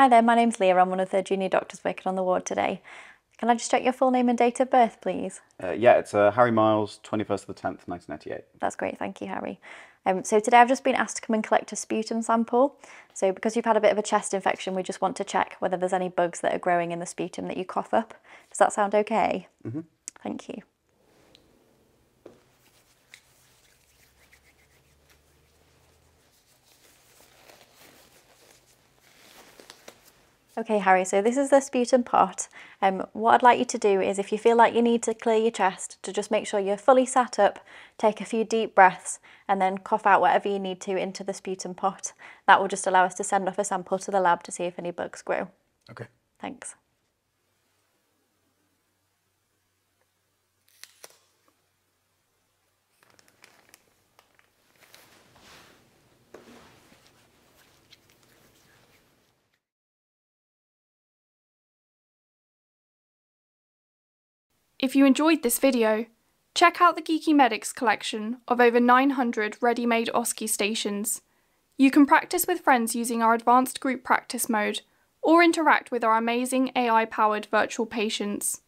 Hi there, my name's Leah. I'm one of the junior doctors working on the ward today. Can I just check your full name and date of birth, please? Uh, yeah, it's uh, Harry Miles, 21st of the 10th, 1998. That's great, thank you, Harry. Um, so today I've just been asked to come and collect a sputum sample. So because you've had a bit of a chest infection, we just want to check whether there's any bugs that are growing in the sputum that you cough up. Does that sound okay? Mm -hmm. Thank you. Okay, Harry, so this is the sputum pot. Um, what I'd like you to do is if you feel like you need to clear your chest, to just make sure you're fully sat up, take a few deep breaths, and then cough out whatever you need to into the sputum pot. That will just allow us to send off a sample to the lab to see if any bugs grow. Okay. Thanks. If you enjoyed this video, check out the Geeky Medics collection of over 900 ready-made OSCE stations. You can practice with friends using our advanced group practice mode, or interact with our amazing AI-powered virtual patients.